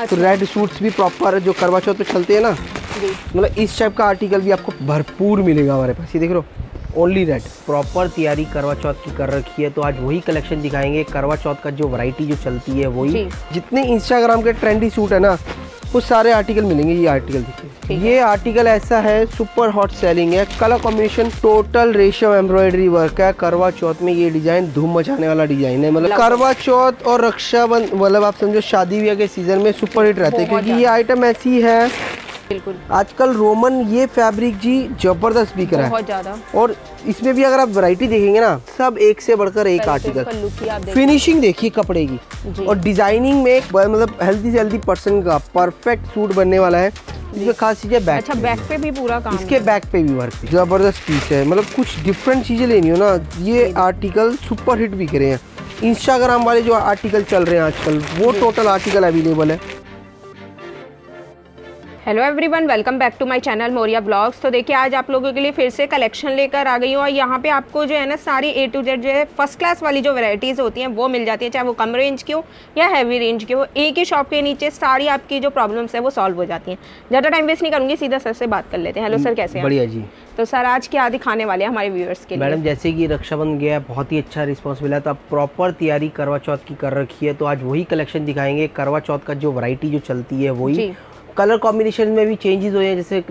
तो red suits भी proper जो करवा चौथ पे चलते हैं ना मतलब इस टाइप का आर्टिकल भी आपको भरपूर मिलेगा हमारे पास। ये देख रहे हो? ओनली रेड प्रॉपर तैयारी करवा चौथ की कर रखी है। तो आज वही कलेक्शन दिखाएँगे करवा चौथ का जो वैरायटी जो चलती है वही। जितने इंस्टाग्राम के ट्रेंडी सूट है ना वो सारे आर्टिकल मिलेंगे ये आर्टिकल देखिए। ये आर्टिकल ऐसा है सुपर हॉट सेलिंग है कलर कॉम्बिनेशन टोटल रेशम एम्ब्रॉयडरी वर्क है। करवा चौथ में ये डिज़ाइन धूम मचाने वाला डिज़ाइन है। मतलब करवा चौथ और रक्षाबंधन मतलब आप समझो शादी ब्याह के सीज़न में सुपर हिट रहते हैं क्योंकि ये आइटम ऐसी है बिल्कुल। आजकल रोमन ये फैब्रिक जी ज़बरदस्त बिक रहा है। बहुत ज़्यादा। और इसमें भी अगर आप वैरायटी देखेंगे ना सब एक से बढ़कर एक आर्टिकल। फिनिशिंग देखिए कपड़े की। और डिज़ाइनिंग में मतलब हेल्दी से हेल्दी पर्सन का परफेक्ट सूट बनने वाला है। इसमें खास चीज़ है बैक अच्छा बैक पे भी पूरा काम इसके बैक पे भी वर्क ज़बरदस्त पीस है। मतलब कुछ डिफरेंट चीज़ें लेनी हो ना ये आर्टिकल सुपर हिट बिक रहे हैं। इंस्टाग्राम वाले जो आर्टिकल चल रहे हैं आजकल वो टोटल आर्टिकल अवेलेबल है। Hello everyone welcome back to my channel Moriya blogs तो देखिए आज आप लोगों के लिए फिर से कलेक्शन लेकर आ गई हूँ और यहाँ पे आपको जो है ना सारी ए टू जेड जो है फ़र्स्ट क्लास वाली जो वैरायटीज़ होती हैं वो मिल जाती है चाहे वो कम रेंज की हो या हैवी रेंज की हो। एक ही शॉप के नीचे सारी आपकी जो प्रॉब्लम्स है वो सॉल्व हो जाती हैं। ज़्यादा टाइम वेस्ट नहीं करूँगी सीधा सर से बात कर लेते हैं। हेलो सर कैसे हैं बढ़िया जी। तो सर आज क्या दिखाने वाले हैं हमारे व्यूअर्स के लिए? मैडम जैसे कि रक्षाबंधन गया बहुत ही अच्छा रिस्पॉन्स मिला तो आप प्रॉपर तैयारी करवा चौथ की कर रखी है तो आज वही कलेक्शन दिखाएँगे। करवा चौथ का जो वैरायटी जो चलती है वही। कलर कॉम्बिनेशन में भी चेंजेस हुए हैं जैसे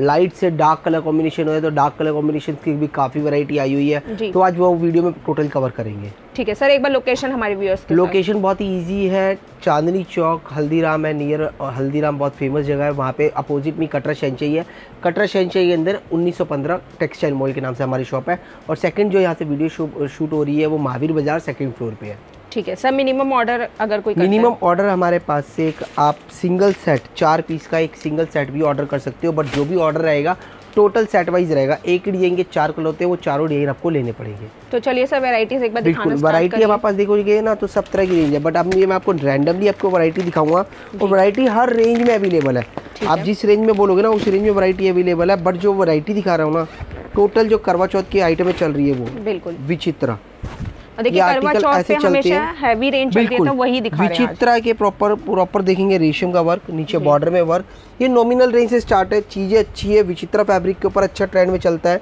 लाइट से डार्क कलर कॉम्बिनेशन हुए तो डार्क कलर कॉम्बिनेशन की भी काफ़ी वैरायटी आई हुई है। तो आज वो वीडियो में टोटल कवर करेंगे। ठीक है सर एक बार लोकेशन हमारे व्यूअर्स के लोकेशन बहुत ही इजी है चांदनी चौक हल्दीराम है नियर हल्दीराम बहुत फ़ेमस जगह है वहाँ पे अपोजिट में कटरा शहनशाही है। कटरा शहनशाही के अंदर 1915 टेक्सटाइल मॉल के नाम से हमारी शॉप है और सेकंड जो यहाँ से वीडियो शूट हो रही है वो महावीर बाज़ार सेकंड फ्लोर पे है। ठीक है सर मिनिमम ऑर्डर अगर कोई मिनिमम ऑर्डर हमारे पास से एक आप सिंगल सेट चार पीस का एक सिंगल सेट भी ऑर्डर कर सकते हो बट जो भी ऑर्डर रहेगा टोटल सेट वाइज रहेगा। एक ही डिज़ाइन के चार कलर होते हैं वो चारों डिज़ाइन आपको लेने पड़ेंगे। तो चलिए सर वैरायटीज एक बार बिल्कुल दिखाना वैरायटी हमारे पास देखोगे ना तो सब तरह की रेंज है बट अब ये मैं आपको रैंडमली आपको वैरायटी दिखाऊँगा। और वैरायटी हर रेंज में अवेलेबल है। आप जिस रेंज में बोलोगे ना उस रेंज में वैरायटी अवेलेबल है बट जो वैरायटी दिखा रहा हूँ ना टोटल जो करवा चौथ की आइटमें चल रही है वो बिल्कुल। विचित्रा। और देखिए करवा चौथ पे हमेशा हैवी रेंज चलती है तो वही दिखा रहे हैं विचित्रा के प्रॉपर प्रॉपर देखेंगे रेशम का वर्क नीचे बॉर्डर में वर्क ये नॉमिनल रेंज से स्टार्ट है चीज़ें अच्छी है विचित्रा फैब्रिक के ऊपर अच्छा ट्रेंड में चलता है।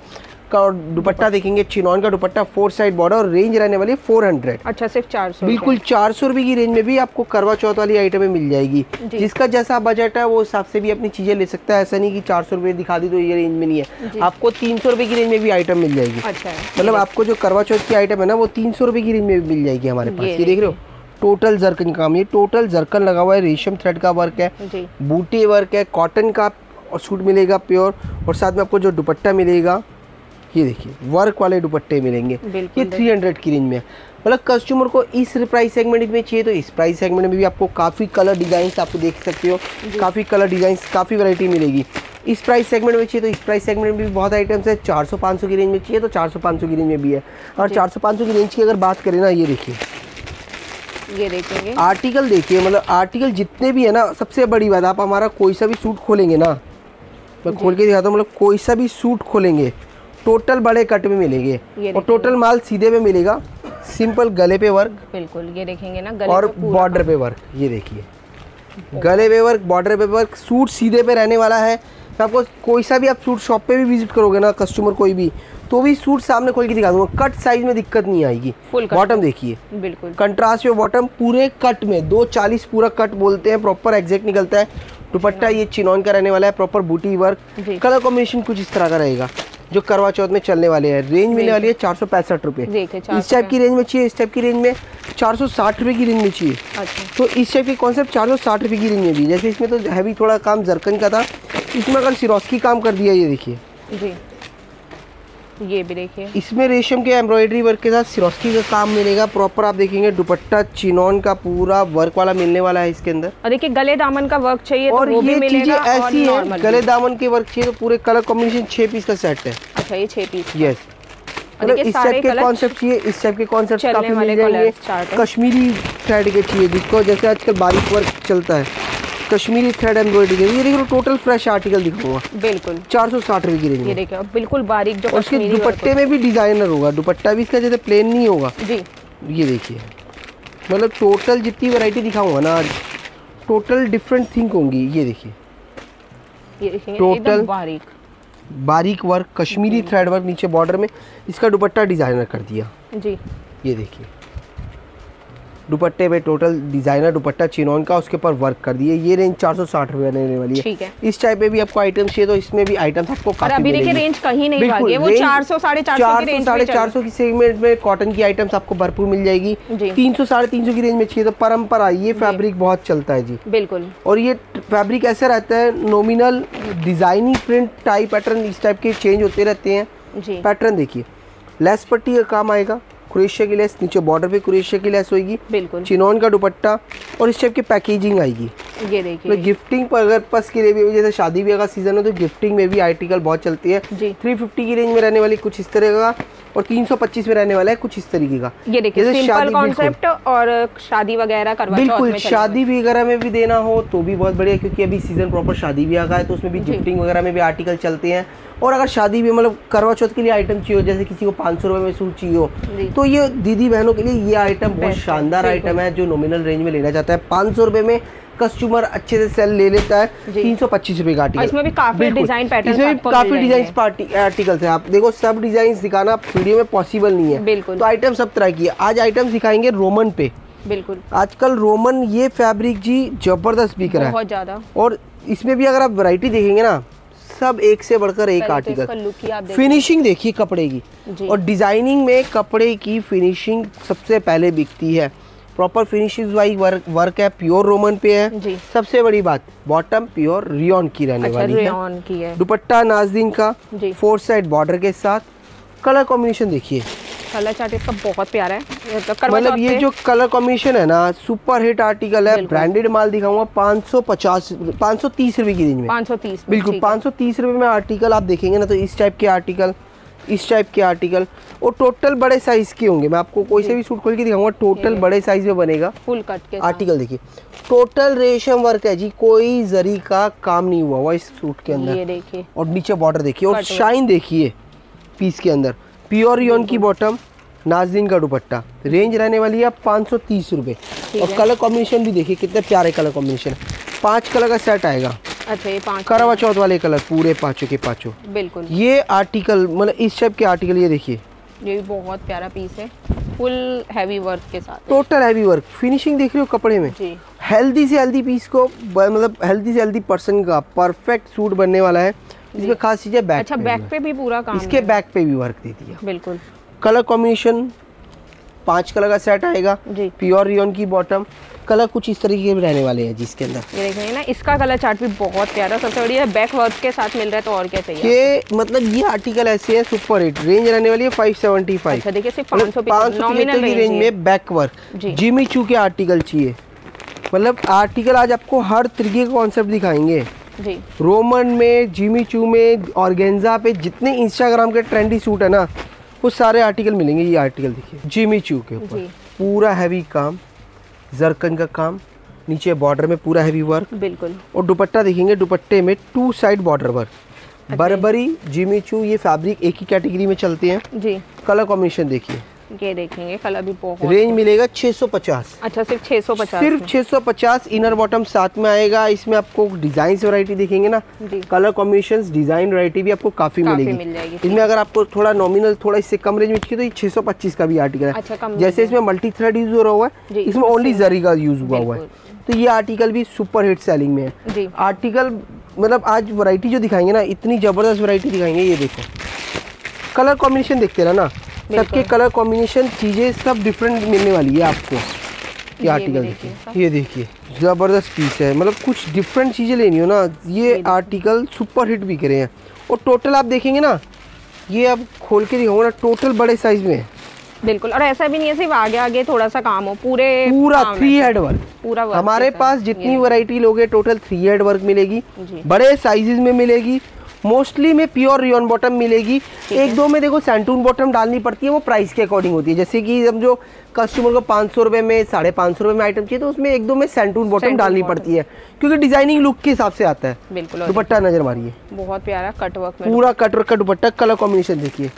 का और दुपट्टा देखेंगे चिनॉन का दुपट्टा फोर साइड बॉर्डर और रेंज रहने वाली फोर हंड्रेड अच्छा सिर्फ़ चार सौ बिल्कुल चार सौ रुपए की रेंज में भी आपको करवा चौथ वाली आइटमें मिल जाएगी। जिसका जैसा बजट है वो हिसाब से भी अपनी चीज़ें ले सकता है। ऐसा नहीं कि चार सौ रुपये दिखा दी तो ये रेंज में नहीं है। आपको तीन सौ रुपये की रेंज में भी आइटम मिल जाएगी। अच्छा मतलब आपको जो करवा चौथ की आइटम है ना वो तीन सौ रुपए की रेंज में मिल जाएगी हमारे पास। ये देख रहे हो? टोटल जरकन काम ये टोटल जरकन लगा हुआ है। रेशम थ्रेड का वर्क है। बूटी वर्क है। कॉटन का और सूट मिलेगा प्योर और साथ में आपको जो दुपट्टा मिलेगा ये देखिए वर्क वाले दुपट्टे मिलेंगे। ये थ्री हंड्रेड की रेंज में है। मतलब कस्टमर को इस प्राइस सेगमेंट में चाहिए तो इस प्राइस सेगमेंट में भी आपको काफ़ी कलर डिज़ाइन आपको देख सकते हो। काफ़ी कलर डिज़ाइन काफ़ी वैरायटी मिलेगी। इस प्राइस सेगमेंट में चाहिए तो इस प्राइस सेगमेंट में भी बहुत आइटम्स है। 400 500 की रेंज में चाहिए तो 400 500 की रेंज में भी है। और 400 500 की रेंज की अगर बात करें ना ये देखिए। ये देखेंगे। आर्टिकल देखिए मतलब आर्टिकल जितने भी है ना सबसे बड़ी बात आप हमारा कोई सा भी सूट खोलेंगे ना मैं खोल के दिखाता हूँ मतलब कोई सा भी सूट खोलेंगे टोटल बड़े कट में मिलेंगे। और टोटल माल सीधे में मिलेगा। सिंपल गले पे वर्क बिल्कुल ये देखेंगे ना गले और बॉर्डर पे वर्क ये देखिए। गले पे वर्क बॉर्डर पे वर्क सूट सीधे पे रहने वाला है। तो आपको कोई सा भी आप सूट शॉप पे भी विज़िट करोगे ना कस्टमर कोई भी तो भी सूट सामने खोल के दिखा दूँगा। कट साइज़ में दिक्कत नहीं आएगी। Cut बॉटम देखिए। बिल्कुल। कंट्रास्ट में बॉटम पूरे कट में दो चालीस पूरा कट बोलते हैं प्रॉपर एग्जैक्ट निकलता है। दुपट्टा ये चिनॉन का रहने वाला है प्रॉपर बूटी वर्क कलर कॉम्बिनेशन कुछ इस तरह का रहेगा। जो करवा चौथ में चलने वाले हैं। रेंज मिलने वाली है चार सौ पैंसठ रुपये। इस टाइप की रेंज में चाहिए इस टाइप की रेंज में चार सौ साठ रुपए की रेंज में चाहिए। अच्छा। तो इस टाइप की कॉन्सेप्ट चार सौ साठ रुपए की रेंज में भी जैसे इसमें तो हैवी थोड़ा काम जरकन का था इसमें अगर सिरोस्की काम कर दिया ये देखिए। ये भी देखिए। इसमें रेशम के एम्ब्रॉयडरी वर्क के साथ सिरोस्की का काम मिलेगा। प्रॉपर आप देखेंगे दुपट्टा चिनॉन का पूरा वर्क वाला मिलने वाला है इसके अंदर। और देखिए गले दामन का वर्क चाहिए और तो और वो ये चीज़ें ऐसी है गले दामन के वर्क चाहिए तो पूरे कलर कॉम्बिनेशन छह पीस का सेट है। अच्छा ये छह पीस यस इस टाइप के कॉन्सेप्ट चाहिए इस टाइप के कॉन्सेप्ट काफ़ी मिल जाएँगे। कश्मीरी थ्रेड के चाहिए जिसको जैसे आजकल बारीक वर्क चलता है। कश्मीरी थ्रेड एम्ब्रॉयडरी के ये देखो टोटल फ्रेश आर्टिकल दिखाऊँगा बिल्कुल। चार सौ साठ रुपये की रेंज ये देखिए बिल्कुल बारीक जो उसके दुपट्टे में भी डिज़ाइनर होगा। दुपट्टा भी इसका जैसे प्लेन नहीं होगा। जी। ये देखिए। मतलब टोटल जितनी वैरायटी दिखाऊँगा ना आज टोटल डिफरेंट थिंक होंगी। ये देखिए। एकदम बारीक। बारीक वर्क कश्मीरी थ्रेड वर्क नीचे बॉर्डर में इसका दुपट्टा डिज़ाइनर कर दिया। जी। ये देखिए। दुपट्टे पे टोटल डिज़ाइनर दुपट्टा चिनॉन का उसके ऊपर वर्क कर दिए ये रेंज चार सौ साठ रुपये रहने वाली है। है। इस टाइप में भी आपको आइटम चाहिए तो इसमें भी आइटम्स आपको अभी देखिए रेंज कहीं नहीं भागी वो range 400 साढ़े चार सौ की साढ़े चार सौ की सेगमेंट में कॉटन की आइटम्स आपको भरपूर मिल जाएगी। तीन सौ साढ़े तीन सौ की रेंज में चाहिए तो परंपरा ये फैब्रिक बहुत चलता है जी। बिल्कुल। और ये फैब्रिक ऐसा रहता है nominal designing print type pattern इस टाइप के चेंज होते रहते हैं। पैटर्न देखिए लेस पट्टी का काम आएगा। क्रोशिया की लेस नीचे बॉर्डर पे क्रोशिया की लेस होगी बिल्कुल। चिनोन का दुपट्टा और इस टाइप की पैकेजिंग आएगी। ये तो देखिए गिफ्टिंग पर अगर पस के लिए भी जैसे शादी ब्याह का सीज़न है तो गिफ्टिंग में भी आर्टिकल बहुत चलती है। थ्री फिफ्टी की रेंज में रहने वाली कुछ इस तरह का और 325 में रहने वाला है कुछ इस तरीके का। ये देखिए सिंपल। कॉन्सेप्ट और शादी वगैरह करवा बिल्कुल में शादी वगैरह में भी देना हो तो भी बहुत बढ़िया क्योंकि अभी सीज़न प्रॉपर शादी ब्याह का है तो उसमें भी गिफ्टिंग वगैरह में भी आर्टिकल चलते हैं। और अगर शादी भी मतलब करवा चौथ के लिए आइटम चाहिए हो जैसे किसी को पाँच सौ रुपये में सूट चाहिए हो तो ये दीदी बहनों के लिए ये आइटम बहुत शानदार आइटम है जो नॉमिनल रेंज में लेना चाहता है। पाँच सौ रुपये में कस्टमर अच्छे से सेल ले लेता है। तीन सौ पच्चीस रुपये का आर्टिकल इसमें भी काफ़ी बिल्कुल। design इसमें भी काफ़ी डिज़ाइन। आर्टिकल्स है। आप देखो सब डिज़ाइन दिखाना वीडियो में पॉसिबल नहीं है। बिल्कुल। तो आइटम सब तरह की है आज आइटम दिखाएँगे रोमन पे। बिल्कुल। आजकल रोमन ये फैब्रिक जी ज़बरदस्त बिक रहा है। बहुत ज़्यादा। और इसमें भी अगर आप वैरायटी देखेंगे ना सब एक से बढ़कर एक तो आर्टिकल देखिए फिनिशिंग देखिए कपड़े की। और डिज़ाइनिंग में कपड़े की फिनिशिंग सबसे पहले बिकती है। Proper finishing wise work work है प्योर रोमन पे है। जी। सबसे बड़ी बात बॉटम प्योर रियॉन की रहने अच्छा वाली है। रेयन की है। दुपट्टा नाजदीन का जी। फोर साइड बॉर्डर के साथ। कलर कॉम्बिनेशन देखिए। कलर चार्ट इसका बहुत प्यारा है। तो मतलब ये जो कलर कॉम्बिनेशन है ना सुपर हिट आर्टिकल है ब्रांडेड माल दिखाऊँगा पाँच सौ पचास पाँच सौ तीस रुपए की रेंज में। 530 में, बिल्कुल ठीक है। पाँच सौ तीस रुपये में आर्टिकल आप देखेंगे ना तो इस टाइप के आर्टिकल इस टाइप के आर्टिकल और टोटल बड़े साइज़ के होंगे। मैं आपको कोई से भी सूट खोल के दिखाऊँगा टोटल बड़े साइज़ में बनेगा। फुल कट के आर्टिकल देखिए। टोटल रेशम वर्क है जी कोई जरी का काम नहीं हुआ हुआ इस सूट के ये अंदर देखिए। और नीचे बॉर्डर देखिए। और शाइन देखिए पीस के अंदर। प्योर योन की बॉटम नाजदीन का दुपट्टा। रेंज रहने वाली है पाँच सौ तीस रुपये और कलर कॉम्बिनेशन भी देखिए कितने प्यारे कलर कॉम्बिनेशन पाँच कलर का सेट आएगा। अच्छा ये पाँच करवा चौथ वाले कलर पूरे पाँचों के पाँचों। बिल्कुल। ये आर्टिकल मतलब इस टाइप के आर्टिकल ये देखिए। ये भी बहुत प्यारा पीस है फुल हैवी वर्क के साथ। टोटल हैवी वर्क फिनिशिंग देख रहे हो कपड़े में? जी। हेल्दी से हेल्दी पीस को मतलब हेल्दी से हेल्दी पर्सन का परफेक्ट सूट बनने वाला है। इसमें खास चीज़ है बैक अच्छा बैक पे भी पूरा काम इसके बैक पे भी वर्क दे दिया। बिल्कुल। कलर कॉम्बिनेशन पाँच कलर का सेट आएगा। जी। प्योर रियोन की बॉटम कलर कुछ इस तरीके के रहने वाले हैं जिसके अंदर। ये देखेंगे ना इसका कलर चार्ट भी बहुत प्यारा सबसे बढ़िया बैक वर्क के साथ मिल रहा है तो और क्या चाहिए ये मतलब ये आर्टिकल ऐसे है सुपर हिट रेंज रहने वाली है फाइव सेवेंटी फाइव अच्छा देखिए सिर्फ़ पाँच सौ पाँच की रेंज रेंज में बैक वर्क जिमी चू के आर्टिकल चाहिए। मतलब आर्टिकल आज आपको हर तरीके का कॉन्सेप्ट दिखाएँगे। जी। रोमन में जिमी चू में ऑर्गेन्जा पे जितने इंस्टाग्राम के ट्रेंडी सूट है ना वो सारे आर्टिकल मिलेंगे ये आर्टिकल देखिए। जिमी चू के ऊपर। पूरा हैवी काम। जरकन का काम नीचे बॉर्डर में पूरा हैवी वर्क बिल्कुल। और दुपट्टा देखेंगे दुपट्टे में two side border work Burberry Jimmy Choo ये फैब्रिक एक ही कैटेगरी में चलते हैं। जी। कलर कॉम्बिनेशन देखिए। ये देखेंगे कलर भी बहुत रेंज मिलेगा 650 अच्छा सिर्फ़ 650 सिर्फ़ 650 इनर बॉटम साथ में आएगा। इसमें आपको डिज़ाइन वैरायटी देखेंगे ना। कलर कॉम्बिनेशन डिज़ाइन वैरायटी भी आपको काफ़ी काफ़ी मिलेगी। मिल जाएगी इसमें अगर आपको थोड़ा नॉमिनल थोड़ा इससे कम रेंज में चाहिए तो ये 625 का भी आर्टिकल है। अच्छा जैसे इसमें मल्टी थ्रेड यूज़ हो रहा हुआ है इसमें ओनली जरी का यूज़ हुआ हुआ है। तो ये आर्टिकल भी सुपर हिट सेलिंग में है। आर्टिकल मतलब आज वैरायटी जो दिखाएँगे ना इतनी ज़बरदस्त वैरायटी दिखाएँगे ये देखो। कलर कॉम्बिनेशन देखते रहना। सबके कलर कॉम्बिनेशन चीज़ें सब डिफरेंट मिलने वाली है आपको। ये आर्टिकल देखिए ये देखिए ज़बरदस्त पीस है। मतलब कुछ डिफरेंट चीज़ें लेनी हो ना ये आर्टिकल सुपर हिट भी करे हैं। और टोटल आप देखेंगे ना ये अब खोल के दिखाऊँगा ना टोटल बड़े साइज़ में है। बिल्कुल और ऐसा भी नहीं है सिर्फ़ आगे आगे थोड़ा सा काम हो पूरे पूरा थ्री हेड वर्क पूरा work हमारे पास जितनी वैरायटी लोगे टोटल थ्री हेड वर्क मिलेगी। बड़े साइजेस में मिलेगी। मोस्टली में प्योर रियन बॉटम मिलेगी। एक दो में देखो सैंटून बॉटम डालनी पड़ती है वो प्राइस के अकॉर्डिंग होती है। जैसे कि हम जो कस्टमर को पाँच सौ रुपये में साढ़े पाँच सौ रुपये में आइटम चाहिए तो उसमें एक दो में सैंटून बॉटम डालनी पड़ती है। क्योंकि डिज़ाइनिंग लुक के हिसाब से आता है। बिल्कुल दुपट्टा नज़र मारिए। बहुत प्यारा कटवर्क पूरा कटवर्क का दुपट्टा कलर कॉम्बिनेशन देखिए।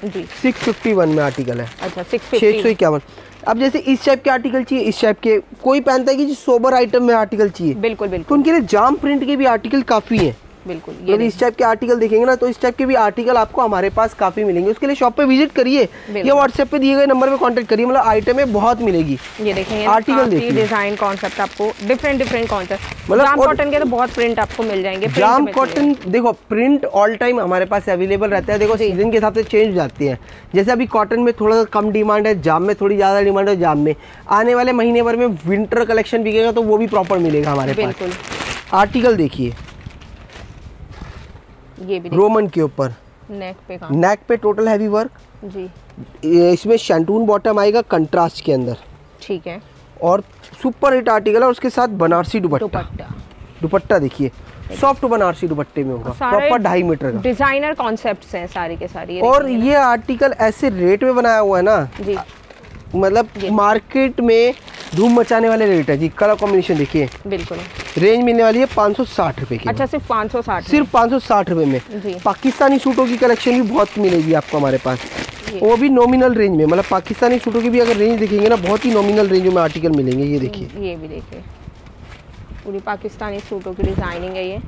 सिक्स फिफ्टी वन में आर्टिकल है। अच्छा सिक्स छः सौ इक्यावन। अब जैसे इस टाइप के आर्टिकल चाहिए इस टाइप के। कोई पहनता है कि सोबर आइटम में आर्टिकल चाहिए। बिल्कुल तो बिल्कुल उनके लिए जाम प्रिंट के भी आर्टिकल काफ़ी हैं। बिल्कुल ये मतलब इस टाइप के आर्टिकल देखेंगे ना तो इस टाइप के भी आर्टिकल आपको हमारे पास काफ़ी मिलेंगे। उसके लिए शॉप पे विज़िट करिए या व्हाट्सएप पे दिए गए नंबर पे कांटेक्ट करिए मतलब आइटमें बहुत मिलेगी। ये देखेंगे आर्टिकल देखिए। डिज़ाइन कॉन्सेप्ट आपको डिफरेंट डिफरेंट कॉन्सेप्ट मतलब कॉटन के तो बहुत प्रिंट आपको मिल जाएँगे जाम कॉटन देखो प्रिंट ऑल टाइम हमारे पास अवेलेबल रहता है। देखो सीज़न के हिसाब से चेंज हो जाती है। जैसे अभी कॉटन में थोड़ा सा कम डिमांड है जाम में थोड़ी ज़्यादा डिमांड है जाम में। आने वाले महीने भर में विंटर कलेक्शन बिकेगा तो वो भी प्रॉपर मिलेगा हमारे पास। आर्टिकल देखिए। ये भी रोमन के ऊपर। नेक पे काम नेक पे टोटल हैवी वर्क जी। इसमें शैंटून बॉटम आएगा कंट्रास्ट के अंदर। ठीक है। और सुपर हिट आर्टिकल है उसके साथ बनारसी दुपट्टा। दुपट्टा। देखिए सॉफ्ट बनारसी दुपट्टे में होगा। प्रॉपर ढाई मीटर का। डिज़ाइनर कॉन्सेप्ट्स हैं सारे के सारे। और ये आर्टिकल ऐसे रेट में बनाया हुआ है ना। जी। मतलब मार्केट में धूम मचाने वाले रेट है जी कलर कॉम्बिनेशन देखिए। बिल्कुल। रेंज मिलने वाली है पाँच सौ साठ रुपये की। अच्छा सिर्फ़ 560 सिर्फ़ पाँच सौ साठ रुपये में। पाकिस्तानी सूटों की कलेक्शन भी बहुत मिलेगी आपको हमारे पास। वो भी नॉमिनल रेंज में मतलब पाकिस्तानी सूटों की भी अगर रेंज देखेंगे ना बहुत ही नॉमिनल रेंज में आर्टिकल मिलेंगे ये देखिए। ये भी देखिए। पूरी पाकिस्तानी सूटों की डिज़ाइनिंग है ये।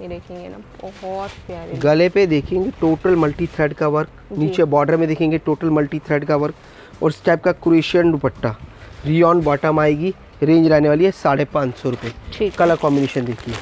ये देखेंगे ना बहुत प्यारे गले पे देखेंगे टोटल मल्टी थ्रेड का वर्क नीचे बॉर्डर में देखेंगे टोटल मल्टी थ्रेड का वर्क और इस टाइप का क्रोशियन दुपट्टा रियॉन बॉटम आएगी रेंज रहने वाली है साढ़े पाँच सौ रुपये कलर कॉम्बिनेशन देखिए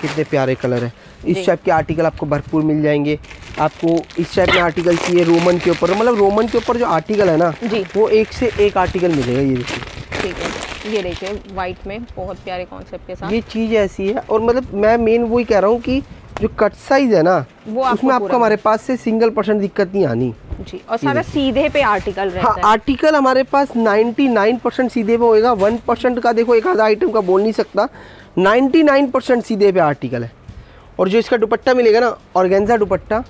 कितने प्यारे कलर है। इस टाइप के आर्टिकल आपको भरपूर मिल जाएँगे। आपको इस टाइप में आर्टिकल चाहिए रोमन के ऊपर मतलब रोमन के ऊपर जो आर्टिकल है ना जी। वो एक से एक आर्टिकल मिलेगा ये देखिए। ठीक है। ये देखिए वाइट में बहुत प्यारे कॉन्सेप्ट के साथ। ये चीज़ ऐसी है और मतलब मैं मेन वही कह रहा हूँ कि जो कट साइज़ है ना वो आपको उसमें आपको हमारे पास से सिंगल परसेंट दिक्कत नहीं आनी। जी और सारा सीधे पे आर्टिकल रहता हाँ है। आर्टिकल हमारे पास 99 परसेंट सीधे पे होएगा। वन परसेंट का देखो एक आधा आइटम का बोल नहीं सकता। 99 परसेंट सीधे पे आर्टिकल है। और जो इसका दुपट्टा मिलेगा ना ऑर्गेन्जा दुपट्टा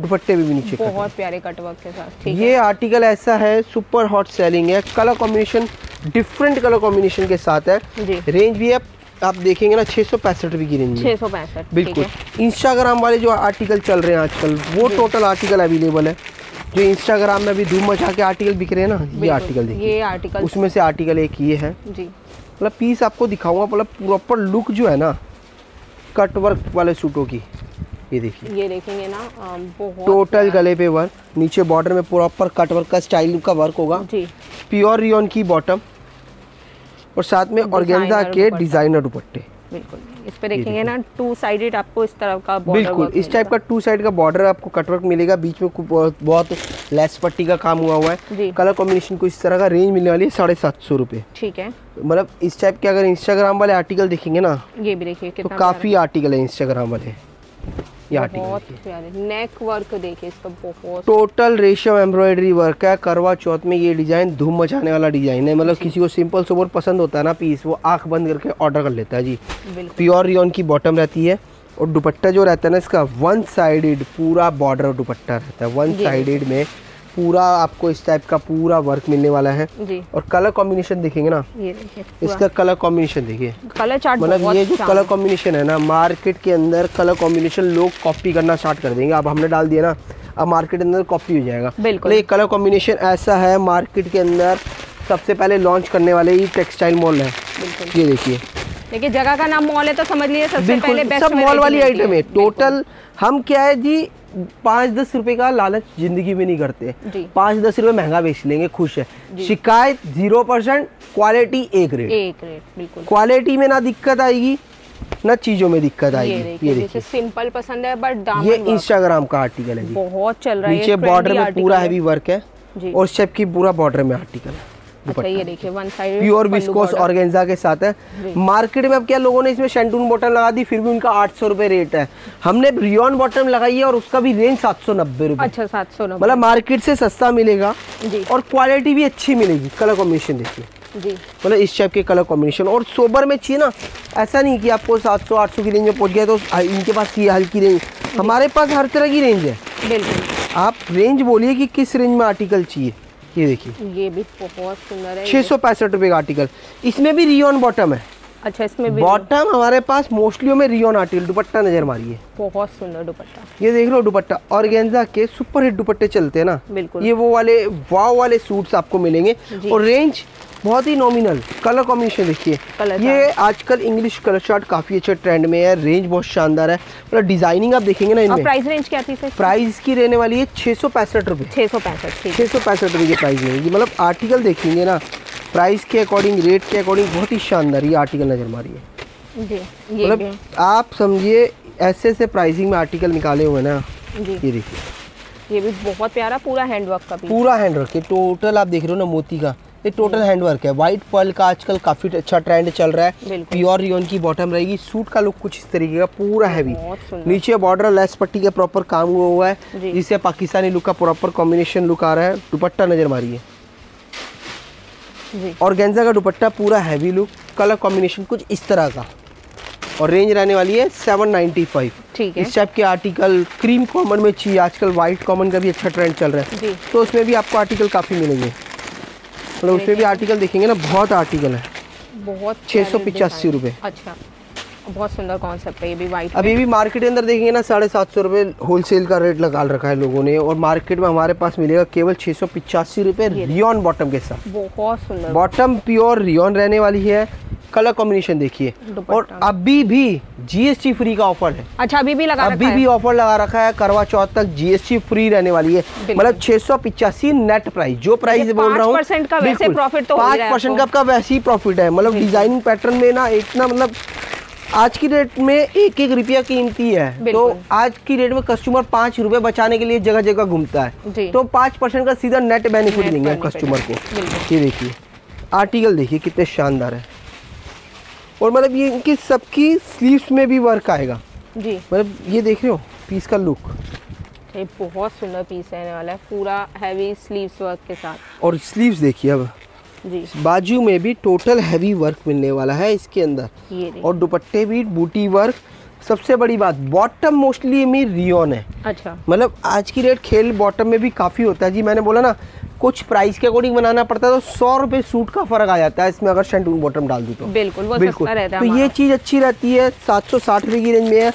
दुपट्टे में भी नीचे बहुत प्यारे कटवर्क के साथ ठीक है। ये आर्टिकल ऐसा है सुपर हॉट सेलिंग है colour combination different colour combination के साथ है। जी। रेंज भी है आप देखेंगे ना छः सौ पैंसठ रुपये की रेंज छः सौ पैंसठ बिल्कुल। इंस्टाग्राम वाले जो आर्टिकल चल रहे हैं आजकल वो टोटल आर्टिकल अवेलेबल है। जो इंस्टाग्राम में अभी धूम मचा के आर्टिकल बिक रहे हैं ना ये आर्टिकल देखिए। ये आर्टिकल उसमें से आर्टिकल एक ये है। जी। मतलब पीस आपको दिखाऊँगा मतलब प्रॉपर लुक जो है ना कट वर्क वाले सूटों की। ये देखिए। ये देखेंगे ना बहुत टोटल गले पे वर्क नीचे बॉर्डर में प्रॉपर कट वर्क का स्टाइल का वर्क होगा। जी। प्योर रियन की बॉटम और साथ में ऑर्गेन्जा के डिज़ाइनर दुपट्टे। बिल्कुल। इस पे देखेंगे ना टू साइडेड आपको इस तरह का बिल्कुल। इस टाइप का टू साइड का बॉर्डर आपको कटवर्क मिलेगा। बीच में बहुत बहुत लेस पट्टी का काम हुआ हुआ है। कलर कॉम्बिनेशन को इस तरह का रेंज मिलने वाली है साढ़े सात सौ रूपए। ठीक है। मतलब इस टाइप के अगर इंस्टाग्राम वाले आर्टिकल देखेंगे ना ये भी देखिए तो काफ़ी आर्टिकल है इंस्टाग्राम वाले। ये बहुत प्यारे। नेक वर्क देखिए इसका बहुत। टोटल रेशम एम्ब्रॉयडरी वर्क है करवा चौथ में ये डिज़ाइन धूम मचाने वाला डिज़ाइन है। मतलब किसी को सिंपल सोबर पसंद होता है ना पीस वो आँख बंद करके ऑर्डर कर लेता है जी। प्योर रियन की बॉटम रहती है और दुपट्टा जो रहता है ना इसका वन साइडेड पूरा बॉर्डर दुपट्टा रहता है। वन साइडेड में पूरा आपको इस टाइप का पूरा वर्क मिलने वाला है। जी। और कलर कॉम्बिनेशन देखेंगे ना? ये देखिए इसका कलर कॉम्बिनेशन देखिए। कलर चार्ट मतलब ये जो कलर कॉम्बिनेशन है ना मार्केट के अंदर कलर कॉम्बिनेशन लोग कॉपी करना स्टार्ट कर देंगे। अब हमने डाल दिया ना अब मार्केट के अंदर कॉपी हो जाएगा। बिल्कुल। मतलब ये कलर कॉम्बिनेशन ऐसा है मार्केट के अंदर सबसे पहले लॉन्च करने वाले ये टेक्सटाइल मॉल है। ये देखिए। देखिए जगह का नाम मॉल है तो समझ लीजिए सबसे पहले बेस्ट सब मॉल वाली आइटम है। टोटल हम क्या है जी पाँच दस रुपए का लालच ज़िंदगी में नहीं करते। पाँच दस रुपए महँगा बेच लेंगे खुश है। शिकायत ज़ीरो परसेंट क्वालिटी एक रेट एक रेट बिल्कुल। क्वालिटी में ना दिक्कत आएगी ना चीज़ों में दिक्कत आएगी। ये देखिए। सिंपल पसंद है बट ये इंस्टाग्राम का आर्टिकल है बहुत चल रहा है नीचे बॉर्डर में पूरा हैवी वर्क है और शेप की पूरा बॉर्डर में आर्टिकल है। अच्छा ये देखिए one side pure viscose organza के साथ है। मार्केट में अब क्या लोगों ने इसमें शेंटून बॉटम लगा दी फिर भी उनका आठ सौ रुपये रेट है। हमने रियॉन बॉटम लगाई है और उसका भी रेंज सात सौ नब्बे रुपये अच्छा सात सौ मतलब मार्केट से सस्ता मिलेगा और क्वालिटी भी अच्छी मिलेगी। कलर कॉम्बिनेशन देखिए। जी। मतलब इस टाइप के कलर कॉम्बिनेशन और सोबर में चाहिए ना ऐसा नहीं कि आपको 700 800 की रेंज में पहुँच गया तो इनके पास ये हल्की रेंज हमारे पास हर तरह की रेंज है। बिल्कुल। आप रेंज बोलिए कि किस रेंज में आर्टिकल चाहिए। ये देखिए। ये भी बहुत सुंदर है छह सौ पैंसठ रुपए का आर्टिकल इसमें भी रियोन बॉटम है। अच्छा इसमें भी बॉटम हमारे पास मोस्टली में रियोन आर्टिकल दुपट्टा नज़र मारिए। बहुत सुंदर दुपट्टा। ये देख लो दुपट्टा। और गेंजा के सुपर हिट दुपट्टे चलते हैं ना। बिल्कुल। ये वो वाले वाव वाले सूट्स आपको मिलेंगे। और रेंज बहुत ही नॉमिनल कलर कॉम्बिनेशन देखिए। ये आजकल इंग्लिश कलर चार्ट काफ़ी अच्छे ट्रेंड में है रेंज बहुत शानदार है। मतलब डिज़ाइनिंग आप देखेंगे ना इनमें। प्राइस रेंज क्या थी सर प्राइस की रहने वाली है छः सौ पैंसठ रुपये छः सौ पैंसठ ठीक छः सौ पैंसठ रुपये की प्राइस मिलेगी मतलब आर्टिकल देखेंगे ना प्राइस के अकॉर्डिंग रेट के अकॉर्डिंग बहुत ही शानदार ये आर्टिकल नज़र मारी है। मतलब आप समझिए ऐसे ऐसे प्राइसिंग में आर्टिकल निकाले हुए ना ये देखिए। ये भी बहुत प्यारा पूरा हैंडवर्क का पूरा हैंडवर्क है टोटल आप देख रहे हो ना मोती का। ये टोटल हैंडवर्क है। व्हाइट पर्ल का आजकल काफ़ी अच्छा ट्रेंड चल रहा है। प्योर रियोन की बॉटम रहेगी। सूट का लुक कुछ इस तरीके का पूरा हैवी नीचे बॉर्डर लेस पट्टी का प्रॉपर काम हुआ हुआ है जिससे पाकिस्तानी लुक का प्रॉपर कॉम्बिनेशन लुक आ रहा है। दुपट्टा नज़र मारिए। और गेंजा का दुपट्टा पूरा हैवी लुक कलर कॉम्बिनेशन कुछ इस तरह का। और रेंज रहने वाली है 795 ठीक है। इस टाइप के आर्टिकल क्रीम कॉमन में चाहिए। आजकल व्हाइट कॉमन का भी अच्छा ट्रेंड चल रहा है। तो उसमें भी आपको आर्टिकल काफ़ी मिलेंगे। मतलब उसमें भी आर्टिकल देखेंगे ना बहुत आर्टिकल है। बहुत छः सौ पिचासी रूपए। रुपये अच्छा बहुत सुंदर कॉन्सेप्ट है ये भी वाइट अभी भी मार्केट के अंदर देखेंगे ना साढ़े सात सौ रुपये होलसेल का रेट लगा रखा है लोगों ने और मार्केट में हमारे पास मिलेगा केवल छः सौ पिचासी रुपये रियॉन बॉटम के साथ। बहुत सुंदर। बॉटम प्योर रियॉन रहने वाली है कलर कॉम्बिनेशन देखिए। और अभी भी जीएसटी फ्री का ऑफ़र है। अच्छा अभी भी लगा अभी रखा भी ऑफ़र लगा रखा है करवा चौथ तक जीएसटी फ्री रहने वाली है। मतलब छह सौ पिचासी नेट प्राइस जो प्राइस बोल रहा हूँ 5% का तो पाँच परसेंट का आपका वैसे ही प्रॉफिट है। मतलब डिज़ाइनिंग पैटर्न में ना इतना मतलब आज की डेट में एक एक रुपया कीमती है। तो आज की डेट में कस्टमर पाँच रुपए बचाने के लिए जगह जगह घूमता है। तो पाँच परसेंट का सीधा नेट बेनिफिट देंगे कस्टमर को। ये देखिए आर्टिकल देखिए कितने शानदार है। और मतलब ये इनकी सबकी स्लीव्स में भी वर्क आएगा। जी। मतलब ये देख रहे हो पीस का लुक ये बहुत सुंदर पीस रहने वाला है पूरा हैवी स्लीव्स वर्क के साथ। और स्लीव्स देखिए अब। जी। बाजू में भी टोटल हैवी वर्क मिलने वाला है इसके अंदर। ये और दुपट्टे भी बूटी वर्क सबसे बड़ी बात बॉटम मोस्टली में रियोन है। अच्छा। मतलब आज की रेट खेल बॉटम में भी काफ़ी होता है। जी मैंने बोला ना कुछ प्राइस के अकॉर्डिंग बनाना पड़ता है तो सौ रुपये सूट का फ़र्क आ जाता है इसमें अगर शेंटून बॉटम डाल दूँ तो। बिल्कुल वो बिल्कुल। सस्ता रहता है तो ये चीज़ अच्छी रहती है सात सौ साठ रुपये की रेंज में है।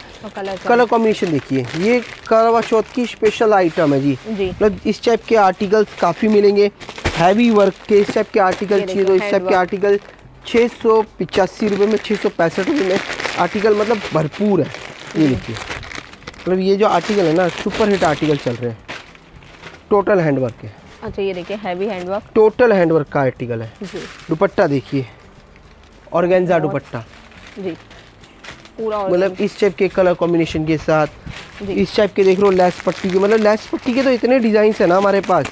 कलर कॉम्बिनेशन देखिए ये करवा चौथ की स्पेशल आइटम है जी। जी। मतलब इस टाइप के आर्टिकल्स काफ़ी मिलेंगे। हैवी वर्क के इस टाइप के आर्टिकल चाहिए तो इस टाइप के आर्टिकल छः सौ पिचासी रुपये में छः सौ पैंसठ रुपये में आर्टिकल मतलब भरपूर है। ये देखिए। मतलब ये जो आर्टिकल है ना सुपर हिट आर्टिकल चल रहे हैं। टोटल हैंडवर्क है। अच्छा ये देखिए हैवी हैंडवर्क। टोटल हैंडवर्क का आर्टिकल है। दुपट्टा देखिए। ऑर्गेन्जा दुपट्टा। जी। पूरा मतलब इस टाइप के कलर कॉम्बिनेशन के साथ इस टाइप के देख लो लेस पट्टी के। मतलब लेस पट्टी के तो इतने डिज़ाइन है ना हमारे पास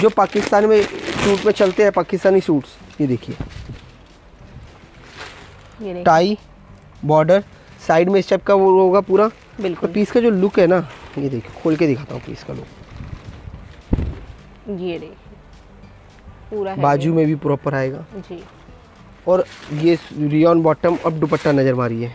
जो पाकिस्तान में सूट में चलते हैं पाकिस्तानी सूट्स ये देखिए। टाई बॉर्डर साइड में इस टाइप का वो होगा पूरा। तो बिल्कुल पीस का जो लुक है ना ये देखिए खोल के दिखाता हूँ पीस का लुक ये पूरा बाजू में भी प्रॉपर आएगा। जी। और ये रियॉन बॉटम और दुपट्टा नज़र मारिए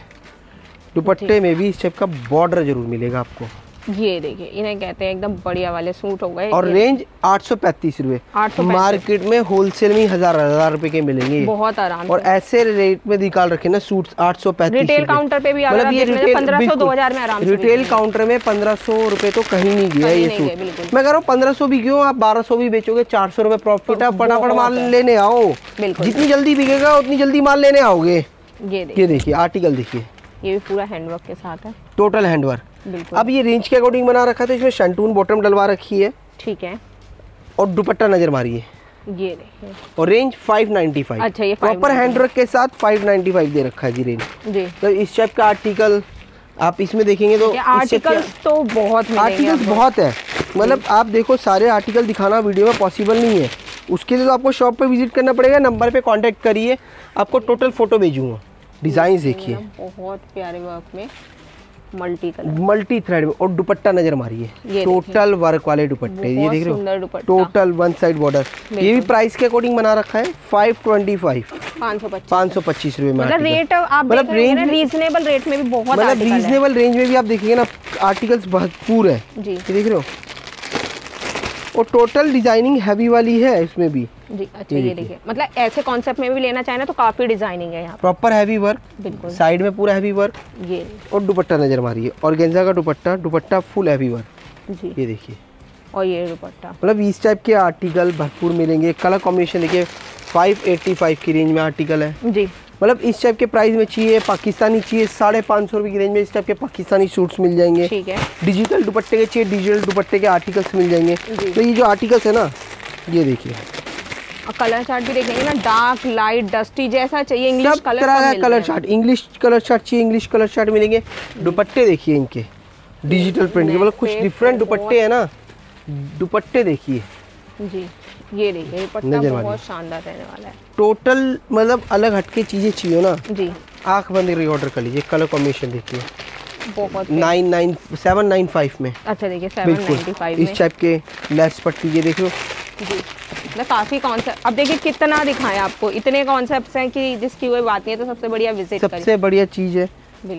दुपट्टे में भी इस टाइप का बॉर्डर ज़रूर मिलेगा आपको। ये देखिए इन्हें कहते हैं एकदम बढ़िया वाले सूट हो गए। और रेंज आठ सौ पैंतीस 835 मार्केट में होलसेल में हज़ार हज़ार रूपए के मिलेंगे। बहुत आराम और ऐसे रेट में निकाल रखे ना सूट आठ सौ पैंतीस रिटेल काउंटर पे भी आप देख लेते पंद्रह सौ दो हज़ार में आराम रिटेल काउंटर में पंद्रह सौ रुपए तो कहीं नहीं गया ये सूट मैं कह रहा हूँ पंद्रह सौ भी क्यों? आप बारह सौ भी बेचोगे चार सौ रुपए प्रॉफिट है फटाफट बहुत माल लेने आओ। जितनी जल्दी बिकेगा उतनी जल्दी माल लेने आओगे। ये ये देखिए आर्टिकल देखिए। ये भी पूरा हैंडवर्क के साथ है। टोटल हैंडवर्क अब ये रेंज के अकॉर्डिंग बना रखा तो इसमें शंटून बॉटम डलवा रखी है। ठीक है। और दुपट्टा नज़र मारिए। ये देखिए। और रेंज 595 अच्छा, ये प्रॉपर 595 हैंडवर्क के साथ 595 दे रखा है जी रेंज जी। तो इस टाइप का आर्टिकल आप इसमें देखेंगे तो आर्टिकल्स तो बहुत आर्टिकल्स बहुत है। मतलब आप देखो सारे आर्टिकल दिखाना वीडियो में पॉसिबल नहीं है। उसके लिए तो आपको शॉप पे विज़िट करना पड़ेगा नंबर पे कांटेक्ट करिए। आपको टोटल फ़ोटो भेजूँगा। डिज़ाइन देखिए। बहुत प्यारे वर्क में मल्टी कलर मल्टी थ्रेड में और दुपट्टा नज़र मारिए। टोटल वर्क वाले दुपट्टे ये देख रहे हो? टोटल वन साइड बॉर्डर ये भी प्राइस के अकॉर्डिंग बना रखा है फाइव ट्वेंटी फाइव पाँच सौ पच्चीस रुपये में मतलब रेट आप मतलब range- रीजनेबल रेट में भी बहुत मतलब रीजनेबल रेंज में भी आप देखिए ना आर्टिकल्स भरपूर है। जी। ये देख रहे हो? और टोटल डिज़ाइनिंग हैवी वाली है इसमें भी। जी अच्छा ये देखिए। देखिए। मतलब ऐसे कॉन्सेप्ट में भी लेना चाहे ना तो काफ़ी डिज़ाइनिंग है यहाँ प्रॉपर हैवी वर्क बिल्कुल। साइड में पूरा हैवी वर्क ये। और दुपट्टा नज़र मारिए। और गेंजा का dupatta dupatta full heavy work जी। ये देखिए। और ये दुपट्टा। मतलब इस टाइप के आर्टिकल भरपूर मिलेंगे। कलर कॉम्बिनेशन देखिए 585 की रेंज में आर्टिकल है। जी। मतलब इस टाइप के प्राइस में चाहिए पाकिस्तानी चाहिए साढ़े पाँच सौ रुपये की रेंज में इस टाइप के पाकिस्तानी सूट्स मिल जाएँगे। ठीक है। डिजिटल दुपट्टे के चाहिए डिजिटल दुपट्टे के आर्टिकल्स मिल जाएँगे। तो ये जो आर्टिकल्स है ना ये देखिए। और कलर चार्ट भी देखेंगे ना डार्क लाइट डस्टी जैसा चाहिए इंग्लिश कलर तरह का colour chart English colour chart चाहिए इंग्लिश कलर चार्ट मिलेंगे। दुपट्टे देखिए इनके डिजिटल प्रिंट के मतलब कुछ डिफरेंट दुपट्टे है ना। दुपट्टे देखिए। जी। ये देखिए दुपट्टा बहुत शानदार रहने वाला है। टोटल मतलब अलग हटके चीज़ें चाहिए ना? जी। आँख बंद करके ऑर्डर कर लीजिए कलर कॉम्बिनेशन देखिए। बहुत nine nine seven nine five में। अच्छा देखिए बिल्कुल। इस टाइप के लेस पट्टी ये देखो जी। मतलब काफ़ी कॉन्सेप्ट अब देखिए कितना दिखाएँ आपको। इतने कॉन्सेप्ट हैं कि जिसकी कोई बात नहीं है तो सबसे बढ़िया विज़िट सबसे बढ़िया चीज़ है।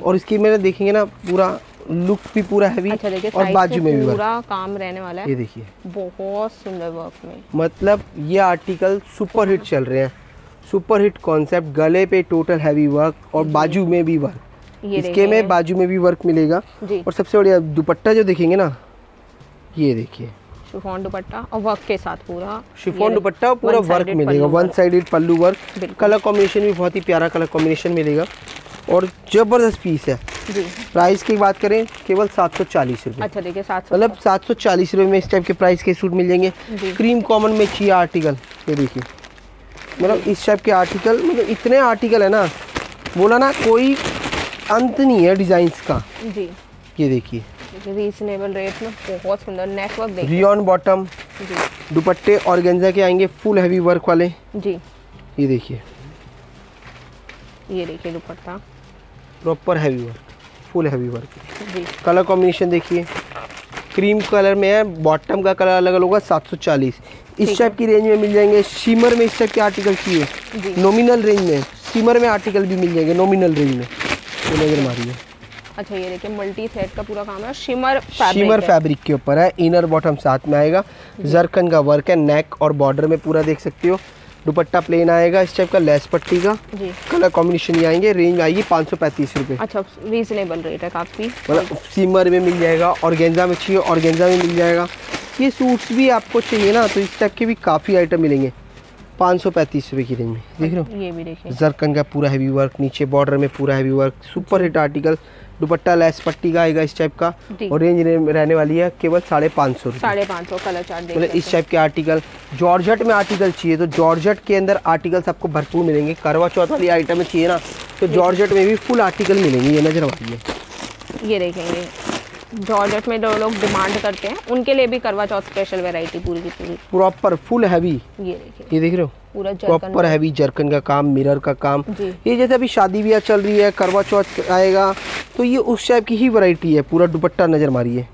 और इसकी मेरे देखेंगे ना पूरा लुक भी पूरा हैवी अच्छा और बाजू में भी पूरा काम रहने वाला है। ये देखिए। बहुत सुंदर वर्क में। मतलब ये आर्टिकल सुपर हिट चल रहे हैं। सुपर हिट कॉन्सेप्ट गले पे टोटल हैवी वर्क और बाजू में भी वर्क इसके में बाजू में भी वर्क मिलेगा। और सबसे बढ़िया दुपट्टा जो देखेंगे ना ये देखिए। शिफॉन दुपट्टा और वर्क के साथ पूरा। शिफॉन दुपट्टा पूरा वर्क मिलेगा। One. Sided pallu work colour combination भी बहुत ही प्यारा कलर कॉम्बिनेशन मिलेगा। और ज़बरदस्त पीस है। प्राइस की बात करें केवल सात सौ चालीस रुपये अच्छा देखिए सात मतलब सात सौ चालीस रुपये में इस टाइप के प्राइस के सूट मिल जाएँगे। क्रीम कॉमन में चाहिए आर्टिकल ये देखिए। मतलब इस टाइप के आर्टिकल मतलब इतने आर्टिकल है ना बोला ना कोई अंत नहीं है डिज़ाइंस का। जी। ये देखिए। रीजनेबल रेट में बहुत सुंदर नेटवर्क देखिए। रियॉन बॉटम दुपट्टे और गेंजा के आएँगे फुल हैवी वर्क वाले। जी। ये देखिए। ये देखिए dupatta. Proper heavy work full heavy work colour combination देखिए। क्रीम कलर में है बॉटम का कलर अलग अलग होगा सात सौ चालीस। इस टाइप की रेंज में मिल जाएँगे शिमर में इस टाइप के आर्टिकल चाहिए। नॉमिनल रेंज में शिमर में आर्टिकल भी मिल जाएँगे नॉमिनल रेंज में। ये नज़र मारिए। अच्छा ये देखिए मल्टी सेट का पूरा काम है शिमर शिमर फैब्रिक के ऊपर है इनर बॉटम साथ में आएगा। जरकन का वर्क है नेक और बॉर्डर में पूरा देख सकते हो। दुपट्टा प्लेन आएगा इस टाइप का लेस पट्टी का। जी। कलर कॉम्बिनेशन ये आएँगे रेंज आएगी पाँच सौ पैंतीस रुपये अच्छा रीजनेबल रेट है काफ़ी। मतलब सीमर में मिल जाएगा और गेंजा में चाहिए और गेंजा में मिल जाएगा। ये सूट्स भी आपको चाहिए ना तो इस टाइप के भी काफ़ी आइटम मिलेंगे। पाँच सौ पैंतीस रुपये की रेंज में देख रहे हो? ये भी देखिए। जरकन का पूरा हैवी वर्क नीचे बॉर्डर में पूरा heavy work super hit article dupatta lace पट्टी का आएगा इस टाइप का और रेंज रहने वाली है केवल साढ़े पाँच सौ साढ़े पाँच सौ कलर चार्ट मतलब इस टाइप के आर्टिकल जॉर्जट में आर्टिकल चाहिए तो जॉर्जट के अंदर आर्टिकल्स आपको भरपूर मिलेंगे। करवा चौथ वाली आइटम चाहिए ना तो जॉर्जट में भी फुल आर्टिकल मिलेंगे ये नज़र आइए हैं। ये देखेंगे। जॉर्जेट में जो लोग डिमांड करते हैं उनके लिए भी करवा चौथ स्पेशल वैरायटी पूरी की पूरी। प्रॉपर फुल हैवी ये देखिए ये देख रहे हो? पूरा प्रॉपर हैवी जरकन का काम मिरर का काम। ये जैसे अभी शादी ब्याह चल रही है करवा चौथ आएगा तो ये उस टाइप की ही वैरायटी है पूरा दुपट्टा नज़र मारिए।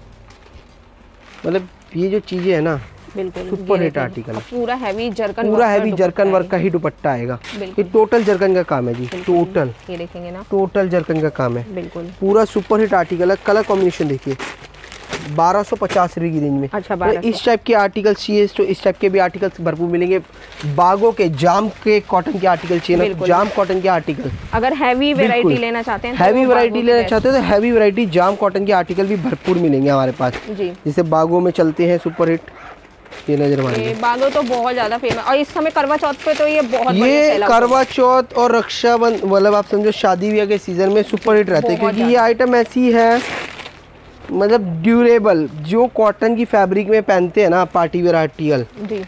मतलब ये जो चीज़ें है ना बिल्कुल Super ये hit देखिए। article है। और पूरा हैवी जरकन पूरा हैवी जरकन वर्क का ही। दुपट्टा आएगा। ये टोटल जरकन का काम है जी टोटल ये देखेंगे ना। टोटल जरकन का काम है। बिल्कुल। पूरा सुपर हिट आर्टिकल है कलर कॉम्बिनेशन देखिए। बारह सौ पचास रुपये की रेंज में। अच्छा तो इस टाइप के आर्टिकल चाहिए तो इस टाइप के भी आर्टिकल्स भरपूर मिलेंगे। बागों के जाम के कॉटन के आर्टिकल चाहिए ना तो जाम कॉटन के आर्टिकल अगर हैवी वैरायटी लेना चाहते हैं तो हैवी वैरायटी लेना चाहते हो तो हैवी वैरायटी जाम कॉटन के आर्टिकल भी भरपूर मिलेंगे हमारे पास। जैसे बागों में चलते हैं सुपर हिट ये नज़र ये मारिए बागो तो बहुत ज़्यादा फ़ेमस और इस समय करवा चौथ पे तो ये बहुत ये। करवा चौथ और रक्षाबंधन मतलब आप समझो शादी ब्याह के सीज़न में सुपर हिट रहते हैं क्योंकि ये आइटम ऐसी है मतलब ड्यूरेबल जो कॉटन की फैब्रिक में पहनते हैं ना पार्टी वेयर आर्टिकल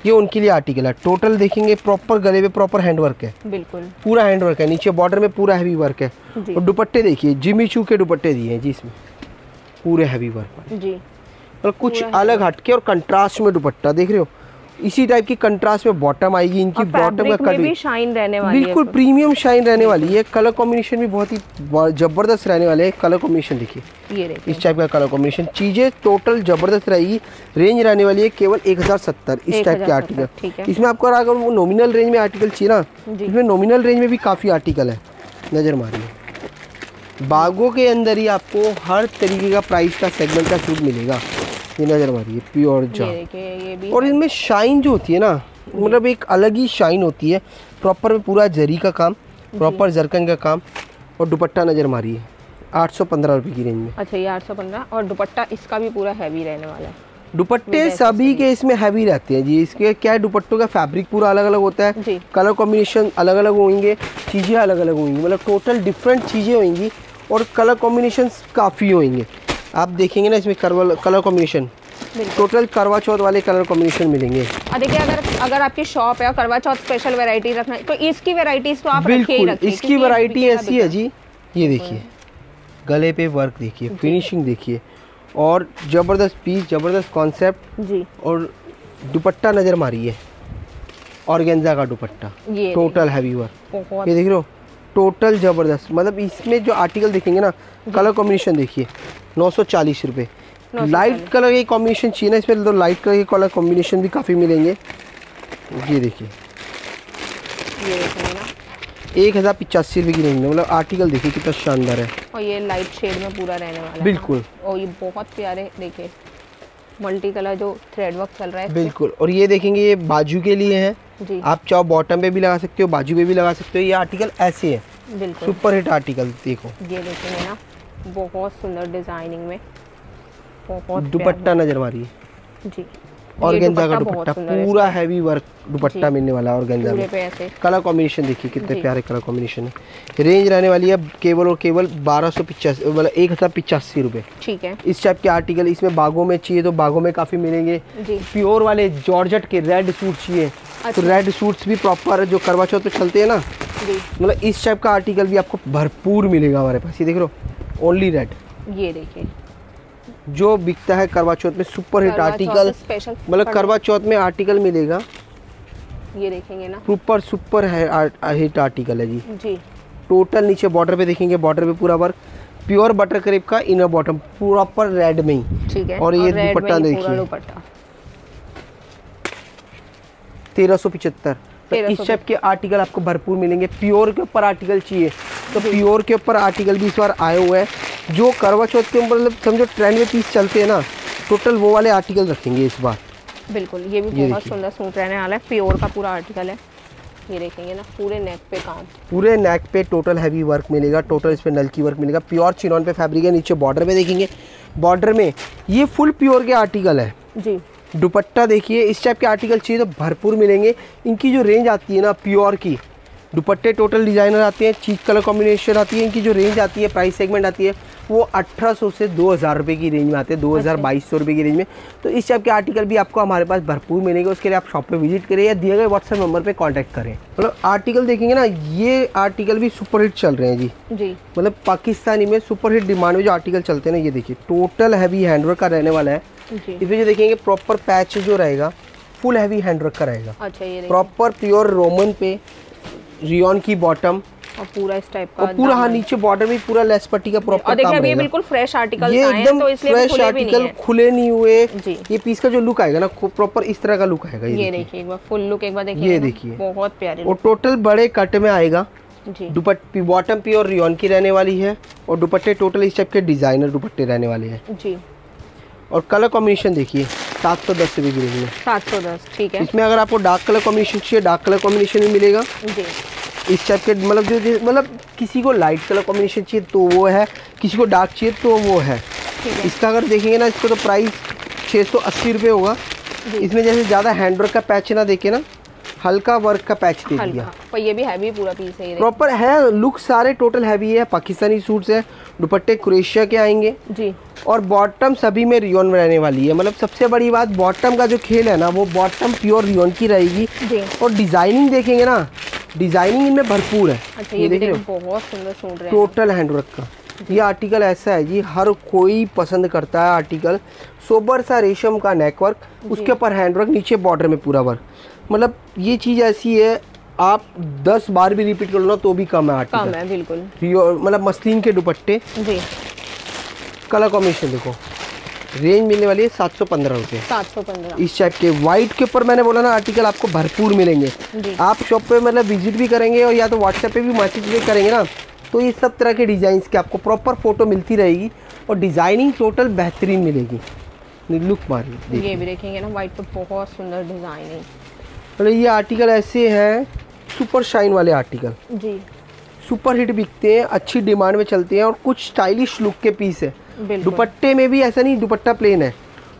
ये उनके लिए आर्टिकल है। टोटल देखेंगे प्रॉपर गले में प्रॉपर हैंड वर्क है। बिल्कुल। पूरा हैंड वर्क है नीचे बॉर्डर में पूरा हैवी वर्क है। और दुपट्टे देखिए जिमी चू के दुपट्टे दिए हैं जी इसमें। पूरे हैवी वर्क जी। और कुछ अलग हटके और कंट्रास्ट में दुपट्टा देख रहे हो? इसी टाइप की कंट्रास्ट में बॉटम आएगी इनकी बॉटम का भी शाइन रहने वाली बिल्कुल प्रीमियम शाइन रहने वाली है। कलर कॉम्बिनेशन भी बहुत ही ज़बरदस्त रहने वाले हैं। कलर कॉम्बिनेशन देखिए। ये इस टाइप का कलर कॉम्बिनेशन चीज़ें टोटल ज़बरदस्त रहेगी। रेंज रहने वाली है केवल एक हज़ार सत्तर। इस टाइप के आर्टिकल इसमें आपको अगर वो नॉमिनल रेंज में आर्टिकल चाहिए ना इसमें नॉमिनल रेंज में भी काफ़ी आर्टिकल है। नज़र मारिए। बागों के अंदर ही आपको हर तरीके का प्राइस का सेगमेंट का सूट मिलेगा। ये नज़र मारी है प्योर ये जाम ये और इनमें शाइन जो होती है ना मतलब एक अलग ही शाइन होती है। प्रॉपर में पूरा जरी का काम प्रॉपर जरकन का काम और दुपट्टा नज़र मारी है। आठ सौ पंद्रह रुपये की रेंज में। अच्छा ये आठ सौ पंद्रह और दुपट्टा इसका भी पूरा हैवी रहने वाला है। दुपट्टे सभी के इसमें हैवी रहते हैं जी। इसके क्या है दुपट्टों का फैब्रिक पूरा अलग अलग होता है। कलर कॉम्बिनेशन अलग अलग होंगे चीज़ें अलग अलग होंगी। मतलब टोटल डिफरेंट चीज़ें होंगी और कलर कॉम्बिनेशन काफ़ी होंगे। आप देखेंगे ना इसमें करवल कलर कॉम्बिनेशन टोटल करवा चौथ वाले कलर कॉम्बिनेशन मिलेंगे। और देखिए अगर अगर आपकी शॉप है और करवा चौथ स्पेशल वैरायटी रखना तो इसकी वैरायटीज तो आप रखिए ही बिल्कुल इसकी वैरायटी ऐसी है जी। ये देखिए गले पे वर्क देखिए फिनिशिंग देखिए। और ज़बरदस्त पीस ज़बरदस्त कॉन्सेप्ट जी। और दुपट्टा नज़र मारी है। ऑर्गेन्जा का दुपट्टा। टोटल हैवी वर्क ये देख रहे हो? टोटल ज़बरदस्त। मतलब इसमें जो आर्टिकल देखेंगे ना कलर कॉम्बिनेशन देखिए नौ सौ चालीस रुपये लाइट कलर के कॉम्बिनेशन चाहिए ना इसमें तो लाइट कलर के कलर कॉम्बिनेशन भी काफ़ी मिलेंगे। ये देखिए। एक हज़ार पिचासी रुपये की रेंज में मतलब आर्टिकल देखिए कितना शानदार है। और ये लाइट शेड में पूरा रहने वाला बिल्कुल। और ये बहुत प्यारे देखिए मल्टी कलर जो थ्रेड वर्क चल रहा है। बिल्कुल। और ये देखेंगे ये बाजू के लिए है। जी। आप चाहो बॉटम पे भी लगा सकते हो बाजू पे भी लगा सकते हो ये आर्टिकल ऐसे है। बिल्कुल। सुपर हिट आर्टिकल देखो। ये देखेंगे ना। बहुत सुंदर डिज़ाइनिंग में। बहुत दुपट्टा नज़र मारिए प्यारा। जी। और गेंजा का दुपट्टा पूरा हैवी वर्क दुपट्टा मिलने वाला है और गेंजा में। कलर कॉम्बिनेशन देखिए कितने प्यारे कलर कॉम्बिनेशन है। रेंज रहने वाली है केवल और केवल बारह सौ पिचासी मतलब एक हज़ार पिचासी रुपये ठीक है। इस टाइप के आर्टिकल इसमें बागों में चाहिए तो बागों में काफ़ी मिलेंगे। प्योर वाले जॉर्जट के रेड सूट चाहिए। तो अच्छा। रेड सूट्स भी प्रॉपर जो करवा चौथ पे चलते हैं ना मतलब इस टाइप का आर्टिकल भी आपको भरपूर मिलेगा हमारे पास। ये देख रहे हो? Only red. ये देखिए। जो बिकता है करवा चौथ में सुपर हिट आर्टिकल स्पेशल मतलब करवा चौथ में आर्टिकल मिलेगा। ये देखेंगे ना। सुपर सुपर है हिट आर्टिकल है जी। जी। टोटल नीचे बॉर्डर पे देखेंगे बॉर्डर पे पूरा वर्क। प्योर बटर करीब का इनर बॉटम प्रॉपर रेड में ही। ठीक है और ये दुपट्टा देखिए। तेरह सौ पिचहत्तर। तो 1375 इस टाइप के आर्टिकल आपको भरपूर मिलेंगे। प्योर के ऊपर आर्टिकल चाहिए। तो प्योर के ऊपर आर्टिकल भी इस बार आए हुए हैं। जो करवा चौथ के ऊपर मतलब समझो ट्रेंड में पीस चलते हैं ना टोटल वो वाले आर्टिकल रखेंगे इस बार। बिल्कुल ये भी ये बहुत सुंदर सूट रहने वाला है। प्योर का पूरा आर्टिकल है। ये देखेंगे ना पूरे नेक पे काम। पूरे नेक पे टोटल हैवी वर्क मिलेगा टोटल इस पे नलकी वर्क मिलेगा। प्योर चिनॉन पे फैब्रिक है नीचे बॉर्डर में देखेंगे। बॉर्डर में ये फुल प्योर के आर्टिकल है। जी। दुपट्टा देखिए इस टाइप के आर्टिकल चाहिए तो भरपूर मिलेंगे। इनकी जो रेंज आती है ना प्योर की दुपट्टे टोटल डिज़ाइनर आते हैं चीज़ कलर कॉम्बिनेशन आती है इनकी जो रेंज आती है प्राइस सेगमेंट आती है वो 1800 से 2000 रुपए की रेंज में आते हैं 2000 2200 रुपए की रेंज में। तो इस टाइप के आर्टिकल भी आपको हमारे पास भरपूर मिलेंगे उसके लिए आप शॉप पे विज़िट करें या दिए गए व्हाट्सएप नंबर पे कांटेक्ट करें। मतलब आर्टिकल देखेंगे ना ये आर्टिकल भी सुपर हिट चल रहे हैं जी। जी। मतलब पाकिस्तानी में सुपर हिट डिमांड में जो आर्टिकल चलते हैं ना ये देखिए टोटल हैवी हैंडवर्क का रहने वाला है। इसमें जो देखेंगे प्रॉपर पैच जो रहेगा फुल हैवी हैंडवर्क का रहेगा। अच्छा प्रॉपर प्योर रोमन पे रियन की बॉटम और पूरा इस टाइप का और पूरा हाँ नीचे बॉर्डर में पूरा लेस पट्टी का और प्रॉपर देखिए काम अभी ये बिल्कुल फ्रेश आर्टिकल ये आए हैं एकदम तो इसलिए फ्रेश खुले भी नहीं आर्टिकल खुले नहीं हुए। जी। ये पीस का जो लुक आएगा ना प्रॉपर इस तरह का लुक आएगा ये, देखिए। देखिए एक बार फुल लुक एक बार देखिए ये देखिए। बहुत प्यारे और टोटल बड़े कट में आएगा। जी। दुपट्टी बॉटम पी और रियन की रहने वाली है और दुपट्टे टोटल इस टाइप के डिज़ाइनर दुपट्टे रहने वाले हैं। जी। और कलर कॉम्बिनेशन देखिए। सात सौ दस रुपये की रेंज में सात सौ दस ठीक है। इसमें अगर आपको डार्क कलर कॉम्बिनेशन चाहिए डार्क कलर कॉम्बिनेशन भी मिलेगा। जी। इस टाइप के मतलब जो मतलब किसी को लाइट कलर कॉम्बिनेशन चाहिए तो वो है किसी को डार्क चाहिए तो वो है। है। इसका अगर देखेंगे ना इसका तो प्राइस छः सौ अस्सी रुपये होगा। इसमें जैसे ज़्यादा हैंडवर्क का पैच ना देखे ना हल्का वर्क का पैच दे दिया। पर ये भी हैवी पूरा पीस है प्रॉपर है लुक सारे टोटल हैवी है पाकिस्तानी सूट्स है दुपट्टे क्रोएशिया के आएँगे। जी। और बॉटम सभी में रियोन में रहने वाली है। मतलब सबसे बड़ी बात बॉटम का जो खेल है ना वो बॉटम प्योर रियोन की रहेगी। और डिज़ाइनिंग देखेंगे ना डिज़ाइनिंग इनमें भरपूर है। अच्छा ये, देखो बहुत सुंदर टोटल हैंडवर्क का। ये आर्टिकल ऐसा है जी हर कोई पसंद करता है आर्टिकल सोबर सा रेशम का नेकवर्क उसके ऊपर हैंडवर्क नीचे बॉर्डर में पूरा वर्क मतलब ये चीज़ ऐसी है आप दस बार भी रिपीट कर लो ना तो भी कम है कम आर्टिकल है बिल्कुल। रियो- मतलब मसलिन के दुपट्टे। जी। कलर कॉम्बिनेशन देखो। रेंज मिलने वाली है सात सौ पंद्रह रुपये। सात सौ पंद्रह। इस टाइप के वाइट के ऊपर मैंने बोला ना आर्टिकल आपको भरपूर मिलेंगे। आप शॉप पे मतलब विज़िट भी करेंगे और या तो व्हाट्सएप पे भी मैसेज भी करेंगे ना तो ये सब तरह के डिज़ाइंस के आपको प्रॉपर फ़ोटो मिलती रहेगी और डिज़ाइनिंग टोटल बेहतरीन मिलेगी। लुक मारिए ये भी देखेंगे ना वाइट पे बहुत सुंदर डिज़ाइन है मतलब ये आर्टिकल ऐसे हैं सुपर शाइन वाले आर्टिकल। जी। सुपर हिट बिकते हैं अच्छी डिमांड में चलते हैं और कुछ स्टाइलिश लुक के पीस है। दुपट्टे में भी ऐसा नहीं दुपट्टा प्लेन है।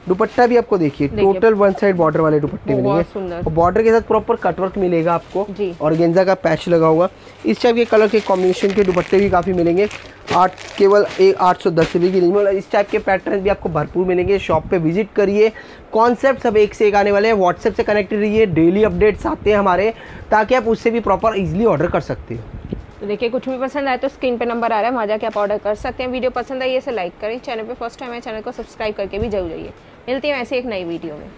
दुपट्टा भी आपको देखिए। टोटल वन साइड बॉर्डर वाले दुपट्टे मिलेंगे। और बॉर्डर के साथ प्रॉपर कटवर्क मिलेगा आपको। और गेंजा का पैच लगा हुआ। इस टाइप के कलर के कॉम्बिनेशन के दुपट्टे भी काफ़ी मिलेंगे। आठ केवल एक आठ सौ दस रुपये की रेंज में। और इस टाइप के पैटर्न भी आपको भरपूर मिलेंगे। शॉप पे विज़िट करिए। कॉन्सेप्ट सब एक से एक आने वाले हैं। व्हाट्सएप से कनेक्टेड रहिए। डेली अपडेट्स आते हैं हमारे ताकि आप उससे भी प्रॉपर इजिली ऑर्डर कर सकते हो। तो देखिए कुछ भी पसंद आए तो स्क्रीन पे नंबर आ रहा है। वहाँ जाके आप ऑर्डर कर सकते हैं। वीडियो पसंद आई इसे लाइक करें। चैनल पे फ़र्स्ट टाइम है चैनल को सब्सक्राइब करके भी ज़रूर जाइए मिलती हूँ ऐसी एक नई वीडियो में।